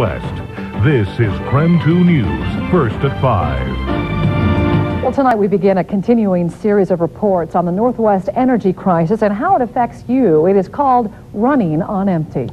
West. This is KREM 2 News, first at 5. Well, tonight we begin a continuing series of reports on the Northwest energy crisis and how it affects you. It is called Running on Empty.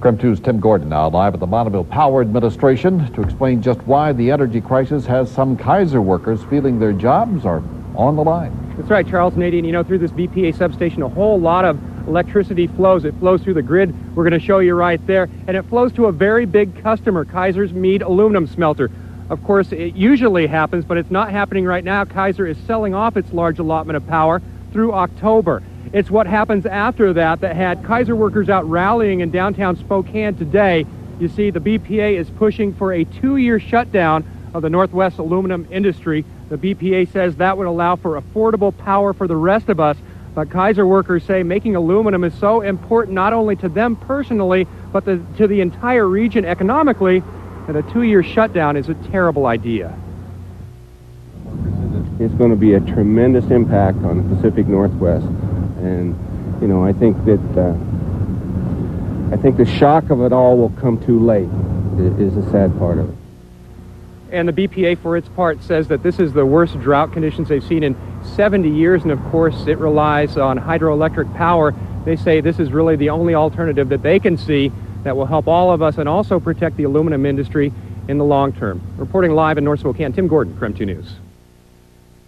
KREM 2's Tim Gordon now live at the Bonneville Power Administration to explain just why the energy crisis has some Kaiser workers feeling their jobs are on the line. That's right, Charles Nadine. You know, through this BPA substation, a whole lot of electricity flows. It flows through the grid. We're going to show you right there. And it flows to a very big customer, Kaiser's Mead Aluminum Smelter. Of course, it usually happens, but it's not happening right now. Kaiser is selling off its large allotment of power through October. It's what happens after that that had Kaiser workers out rallying in downtown Spokane today. You see, the BPA is pushing for a two-year shutdown of the Northwest aluminum industry. The BPA says that would allow for affordable power for the rest of us. But Kaiser workers say making aluminum is so important not only to them personally, but the, to the entire region economically, that a two-year shutdown is a terrible idea. It's going to be a tremendous impact on the Pacific Northwest. And, you know, I think that uh, I think the shock of it all will come too late is the sad part of it. And the BPA, for its part, says that this is the worst drought conditions they've seen in 70 years, and of course, it relies on hydroelectric power. They say this is really the only alternative that they can see that will help all of us and also protect the aluminum industry in the long term. Reporting live in North Spokane, Tim Gordon, KREM 2 News.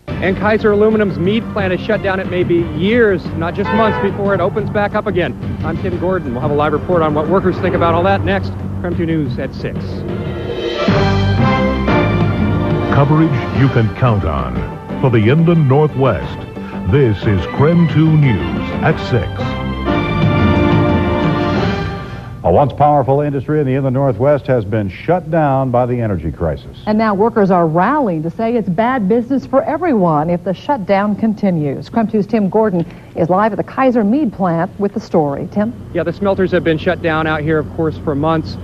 And Kaiser Aluminum's Mead plant is shut down. It may be years, not just months, before it opens back up again. I'm Tim Gordon. We'll have a live report on what workers think about all that next. KREM 2 News at 6 coverage you can count on. For the Inland Northwest, this is KREM 2 News at 6. A once powerful industry in the Inland Northwest has been shut down by the energy crisis. And now workers are rallying to say it's bad business for everyone if the shutdown continues. KREM 2's Tim Gordon is live at the Kaiser Mead plant with the story. Tim? Yeah, the smelters have been shut down out here, of course, for months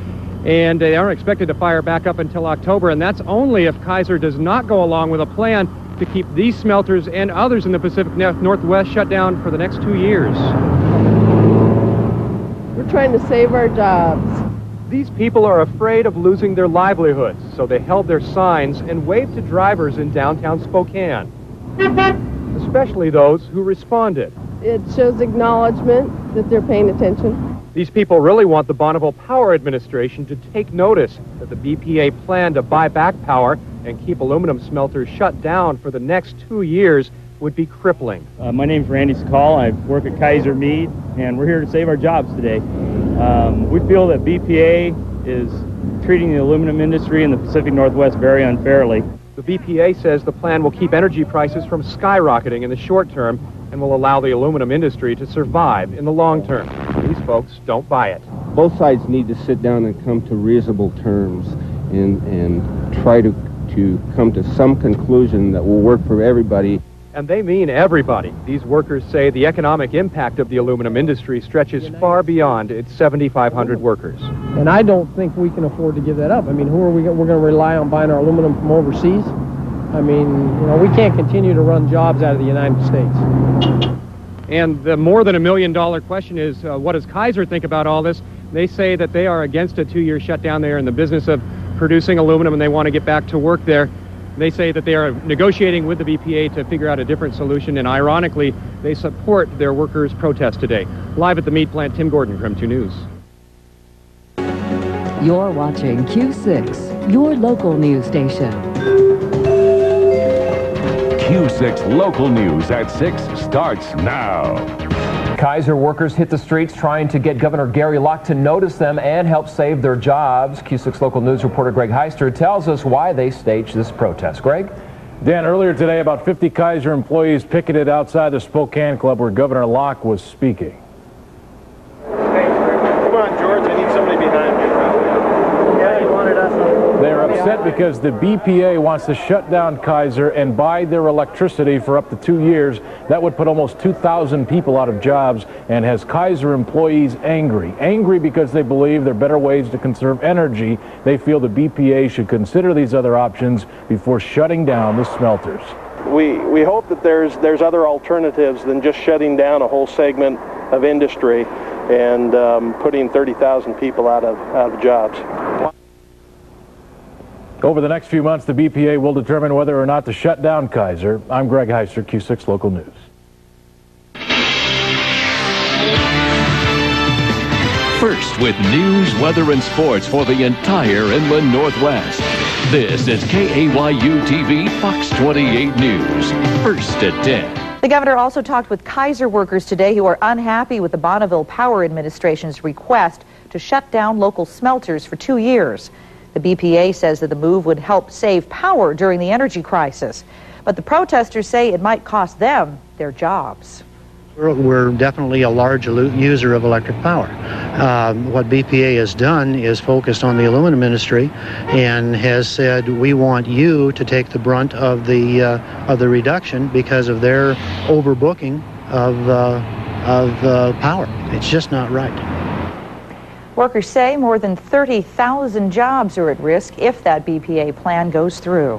and they aren't expected to fire back up until October, and that's only if Kaiser does not go along with a plan to keep these smelters and others in the Pacific Northwest shut down for the next two years. We're trying to save our jobs. These people are afraid of losing their livelihoods, so they held their signs and waved to drivers in downtown Spokane, especially those who responded. It shows acknowledgement that they're paying attention. These people really want the Bonneville Power Administration to take notice that the BPA plan to buy back power and keep aluminum smelters shut down for the next two years would be crippling. Uh, my name's Randy Sakal. I work at Kaiser Mead, and we're here to save our jobs today. Um, we feel that BPA is treating the aluminum industry in the Pacific Northwest very unfairly. The BPA says the plan will keep energy prices from skyrocketing in the short term and will allow the aluminum industry to survive in the long term. These folks don't buy it. Both sides need to sit down and come to reasonable terms and, and try to, to come to some conclusion that will work for everybody. And they mean everybody. These workers say the economic impact of the aluminum industry stretches far beyond its 7,500 workers. And I don't think we can afford to give that up. I mean, who are we? We're going to rely on buying our aluminum from overseas. I mean, you know, we can't continue to run jobs out of the United States. And the more than a million dollar question is, uh, what does Kaiser think about all this? They say that they are against a two-year shutdown. They are in the business of producing aluminum and they want to get back to work there. They say that they are negotiating with the BPA to figure out a different solution, and ironically, they support their workers' protest today. Live at the Mead plant, Tim Gordon, KREM 2 News. You're watching Q6, your local news station. Q6 local news at 6 starts now. Kaiser workers hit the streets trying to get Governor Gary Locke to notice them and help save their jobs. Q6 local news reporter Greg Heister tells us why they staged this protest. Greg? Dan, earlier today, about 50 Kaiser employees picketed outside the Spokane Club where Governor Locke was speaking. Because the BPA wants to shut down Kaiser and buy their electricity for up to two years. That would put almost 2,000 people out of jobs and has Kaiser employees angry. Angry because they believe there are better ways to conserve energy. They feel the BPA should consider these other options before shutting down the smelters. We, we hope that there's, there's other alternatives than just shutting down a whole segment of industry. and um, putting 30,000 people out of, out of jobs. Over the next few months, the BPA will determine whether or not to shut down Kaiser. I'm Greg Heister, Q6 Local News. First with news, weather, and sports for the entire inland Northwest. This is KAYU TV Fox 28 News. First at 10. The governor also talked with Kaiser workers today who are unhappy with the Bonneville Power Administration's request to shut down local smelters for two years. The BPA says that the move would help save power during the energy crisis. But the protesters say it might cost them their jobs. We're, we're definitely a large user of electric power. Um, what BPA has done is focused on the aluminum industry and has said we want you to take the brunt of the uh, of the reduction because of their overbooking of uh, of uh, power. It's just not right. Workers say more than 30,000 jobs are at risk if that BPA plan goes through.